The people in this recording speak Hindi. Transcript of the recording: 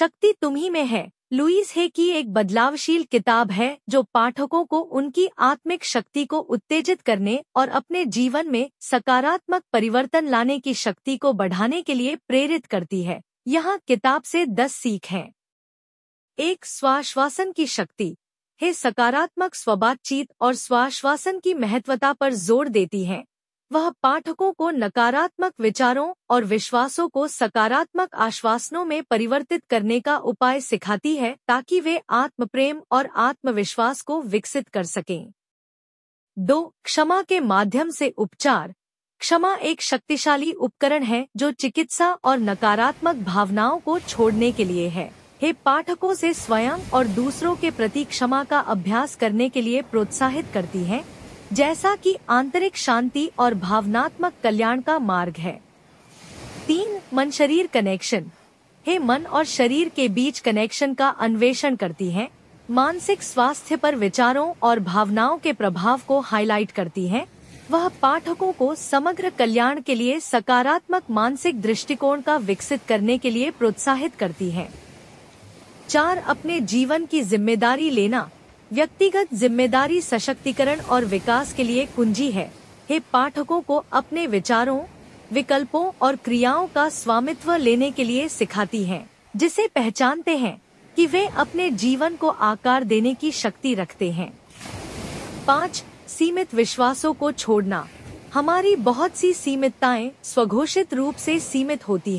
शक्ति तुम्ही में है। लुईस हे की एक बदलावशील किताब है, जो पाठकों को उनकी आत्मिक शक्ति को उत्तेजित करने और अपने जीवन में सकारात्मक परिवर्तन लाने की शक्ति को बढ़ाने के लिए प्रेरित करती है। यहाँ किताब से दस सीख हैं। एक, स्वाश्वासन की शक्ति। हे सकारात्मक स्वबातचीत और स्वाश्वासन की महत्वता पर ज़ोर देती है। वह पाठकों को नकारात्मक विचारों और विश्वासों को सकारात्मक आश्वासनों में परिवर्तित करने का उपाय सिखाती है ताकि वे आत्म प्रेम और आत्मविश्वास को विकसित कर सकें। दो, क्षमा के माध्यम से उपचार। क्षमा एक शक्तिशाली उपकरण है जो चिकित्सा और नकारात्मक भावनाओं को छोड़ने के लिए है। हे पाठकों से स्वयं और दूसरों के प्रति क्षमा का अभ्यास करने के लिए प्रोत्साहित करती है। जैसा कि आंतरिक शांति और भावनात्मक कल्याण का मार्ग है। तीन मन शरीर कनेक्शन हे मन और शरीर के बीच कनेक्शन का अन्वेषण करती है, मानसिक स्वास्थ्य पर विचारों और भावनाओं के प्रभाव को हाईलाइट करती है, वह पाठकों को समग्र कल्याण के लिए सकारात्मक मानसिक दृष्टिकोण का विकसित करने के लिए प्रोत्साहित करती है। चार, अपने जीवन की ज़िम्मेदारी लेना। व्यक्तिगत ज़िम्मेदारी सशक्तिकरण और विकास के लिए कुंजी है। हे पाठकों को अपने विचारों, विकल्पों और क्रियाओं का स्वामित्व लेने के लिए सिखाती है, जिसे पहचानते हैं कि वे अपने जीवन को आकार देने की शक्ति रखते हैं। पाँच, सीमित विश्वासों को छोड़ना। हमारी बहुत सी सीमितताएँ स्वघोषित रूप से सीमित होती हैं।